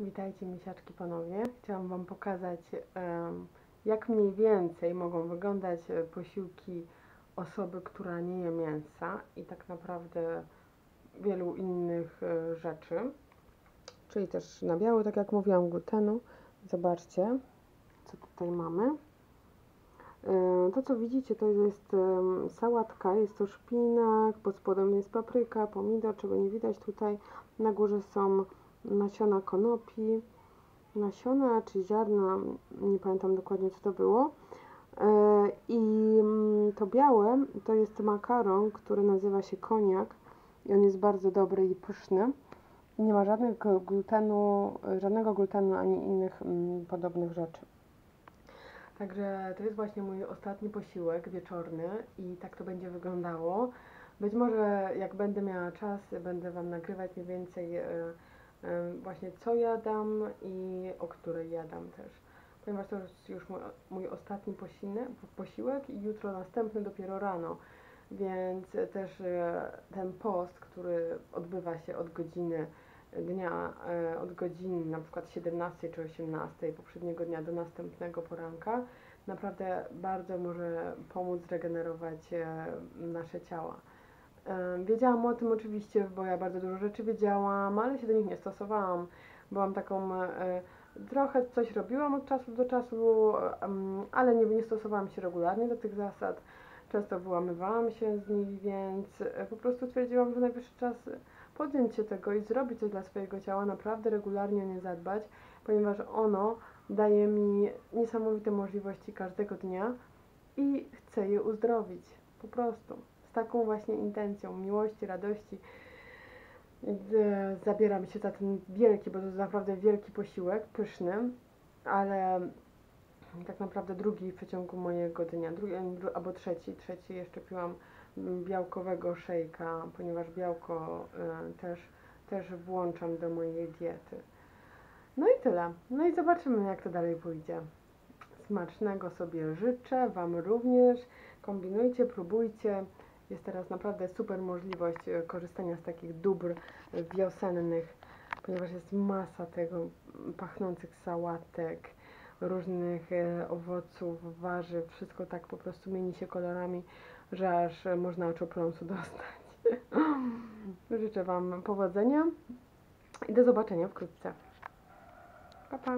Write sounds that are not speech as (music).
Witajcie misiaczki panowie. Chciałam Wam pokazać jak mniej więcej mogą wyglądać e, posiłki osoby, która nie je mięsa i tak naprawdę wielu innych e, rzeczy. Czyli też nabiału, tak jak mówiłam, glutenu. Zobaczcie, co tutaj mamy. E, To, co widzicie, to jest sałatka, jest to szpinak, pod spodem jest papryka, pomidor, czego nie widać tutaj. Na górze są nasiona konopi, nasiona czy ziarna, nie pamiętam dokładnie co to było. E, I mm, to białe to jest makaron, który nazywa się koniak i on jest bardzo dobry i pyszny. Nie ma żadnego glutenu, żadnego glutenu ani innych mm, podobnych rzeczy. Także to jest właśnie mój ostatni posiłek wieczorny i tak to będzie wyglądało. Być może jak będę miała czas, będę Wam nagrywać mniej więcej e, właśnie co jadam i o której jadam też. Ponieważ to jest już mój, mój ostatni posiłek i jutro następny dopiero rano. Więc też e, ten post, który odbywa się od godziny dnia, e, od godziny na przykład 17 czy 18 poprzedniego dnia do następnego poranka, naprawdę bardzo może pomóc zregenerować e, nasze ciała. Wiedziałam o tym oczywiście, bo ja bardzo dużo rzeczy wiedziałam, ale się do nich nie stosowałam. Byłam taką, e, trochę coś robiłam od czasu do czasu, ale nie, nie stosowałam się regularnie do tych zasad. Często wyłamywałam się z nich, więc e, po prostu stwierdziłam, że najwyższy czas podjąć się tego i zrobić coś dla swojego ciała, naprawdę regularnie o nie zadbać, ponieważ ono daje mi niesamowite możliwości każdego dnia i chcę je uzdrowić. Po prostu. Taką właśnie intencją miłości, radości. Z- Zabieram się za ten wielki, bo to jest naprawdę wielki posiłek, pyszny, ale tak naprawdę drugi w przeciągu mojego dnia, drugi dru- albo trzeci, trzeci jeszcze piłam białkowego szejka, ponieważ białko y, też, też włączam do mojej diety. No i tyle. No i zobaczymy, jak to dalej pójdzie. Smacznego sobie życzę, Wam również. Kombinujcie, próbujcie. Jest teraz naprawdę super możliwość e, korzystania z takich dóbr wiosennych, ponieważ jest masa tego pachnących sałatek, różnych e, owoców, warzyw. Wszystko tak po prostu mieni się kolorami, że aż e, można oczopląsu (laughs) dostać. Życzę Wam powodzenia i do zobaczenia wkrótce. Pa, pa.